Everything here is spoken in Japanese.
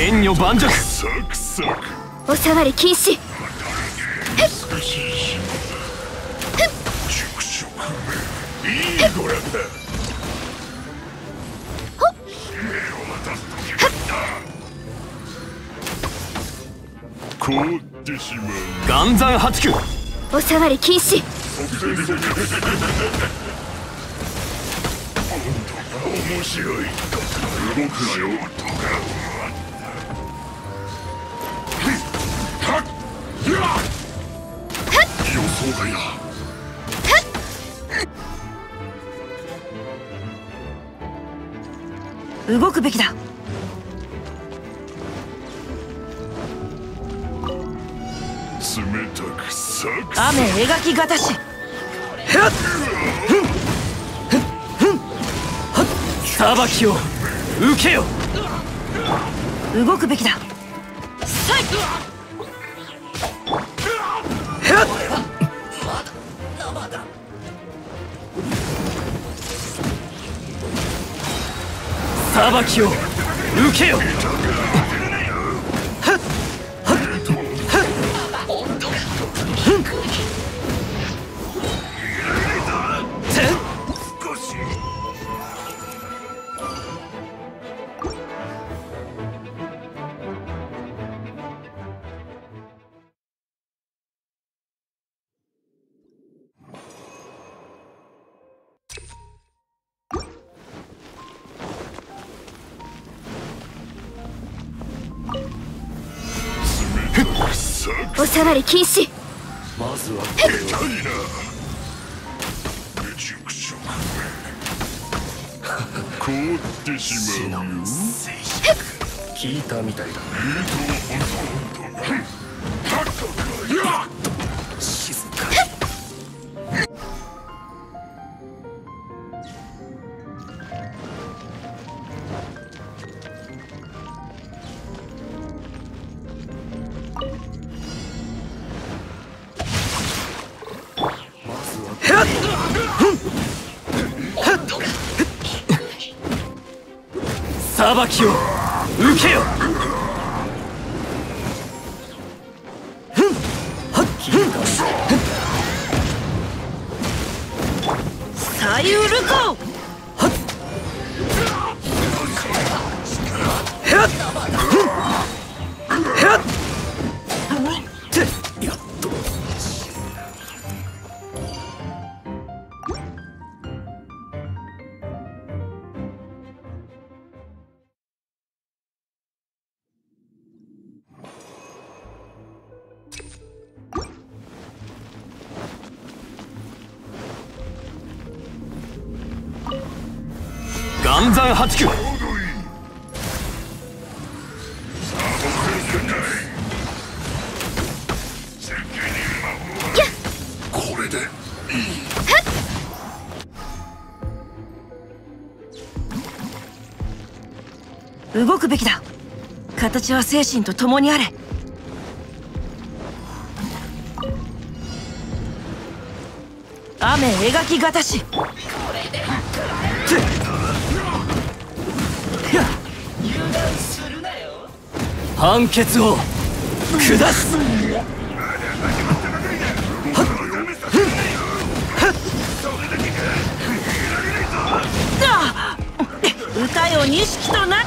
剣女盤石。サクサクお触り禁止。いいご覧だ凍ってしまう岩山八九お触り禁止。面白い。動くなよは動くべきだ。冷たくサクサ雨描きがたし。裁きを受けよ。動くべきだ裁きを受けよ。お触り禁止。まずは痛いな。凍ってしまう。よ聞いたみたいだ裁きを。受けよ。岩山八九。これで。動くべきだ。形は精神と共にあれ。雨描きがたし判決を下す歌よ錦とな